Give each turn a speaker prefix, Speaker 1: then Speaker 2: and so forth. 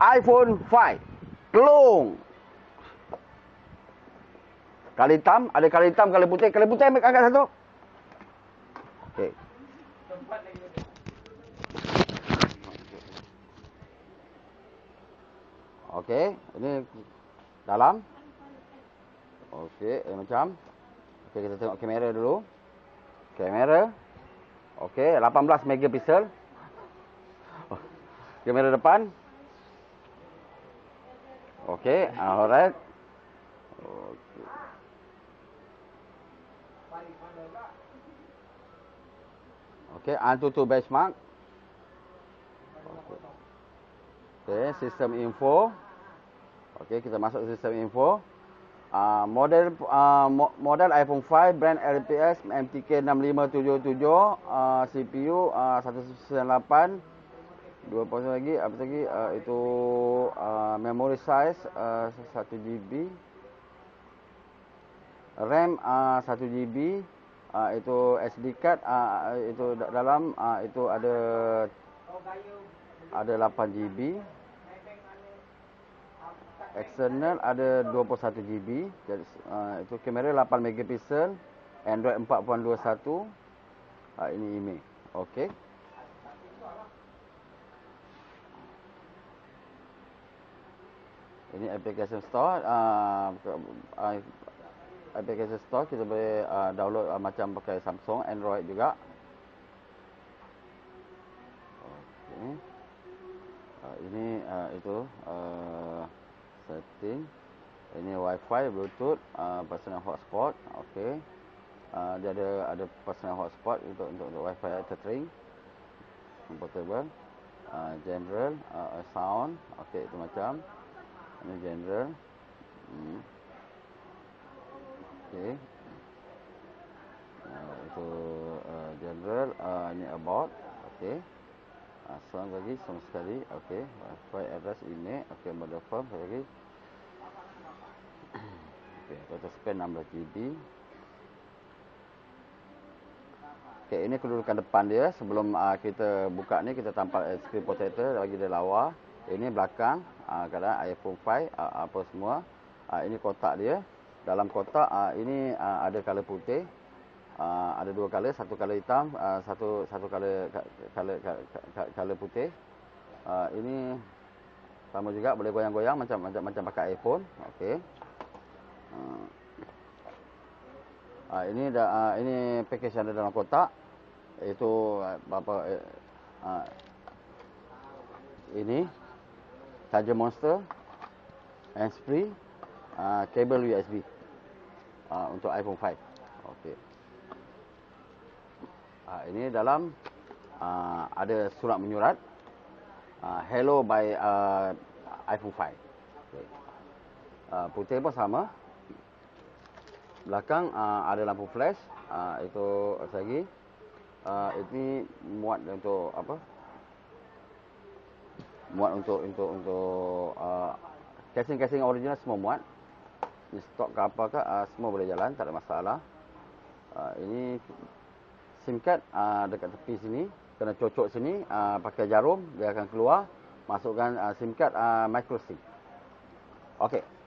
Speaker 1: iPhone 5. Kelung. Kali hitam, ada kali hitam, kali putih. Kali putih ambil angkat satu. Okey. Okey, ini dalam. Okey, macam. Okey, kita tengok kamera dulu. Kamera. Okey, 18 megapiksel. Kamera depan. Okey, alright. Okey. Okey, Antutu benchmark. Okey, sistem info. Okey, kita masuk sistem info. Uh, model uh, model iPhone 5 brand LPS MTK 6577 uh, CPU uh, 198 dua pasal lagi apa lagi? Uh, itu uh, memory size uh, 1 GB RAM uh, 1 GB uh, itu SD card uh, itu dalam uh, itu ada ada 8 GB external ada 21 GB jadi uh, itu kamera 8 megapixel Android 4.21 uh, ini image. Okey ini application store uh, application store kita boleh uh, download uh, macam pakai Samsung Android juga. Okey. Uh, ini uh, itu uh, setting. Ini wifi bluetooth uh, personal hotspot okey. Uh, dia ada ada personal hotspot untuk untuk, untuk wifi tethering portable uh, general uh, sound okey itu macam general. Hmm. okey. Uh, itu uh, general uh, ini about okey. Uh, sound lagi sama sekali. Okey. Wifi address ini okey model form lagi. Okey, total span 16 GB. Okey, ini kedudukan depan dia. Sebelum uh, kita buka ni, kita tampal uh, screen protector. Bagi dia lawa. Ini belakang, uh, kadang iPhone 5, uh, apa semua. Uh, ini kotak dia. Dalam kotak, uh, ini uh, ada color putih. Uh, ada dua color, satu color hitam, uh, satu satu color color color, putih. Uh, ini sama juga boleh goyang-goyang macam macam macam pakai iPhone. Okey. Uh, ini dah uh, ini package yang ada dalam kotak itu apa uh, uh, ini charger monster hands free uh, kabel USB uh, untuk iPhone 5 okey uh, ini dalam uh, ada surat menyurat uh, hello by uh, iPhone 5 okay. uh, putih pun sama. Belakang uh, ada lampu flash uh, itu lagi. Uh, ini muat untuk apa muat untuk untuk untuk uh, casing casing original semua muat. Ini stok ke apa ke uh, semua boleh jalan tak ada masalah. Uh, ini sim card uh, dekat tepi sini. Kena cocok sini uh, pakai jarum dia akan keluar. Masukkan uh, sim card uh, micro sim. Okey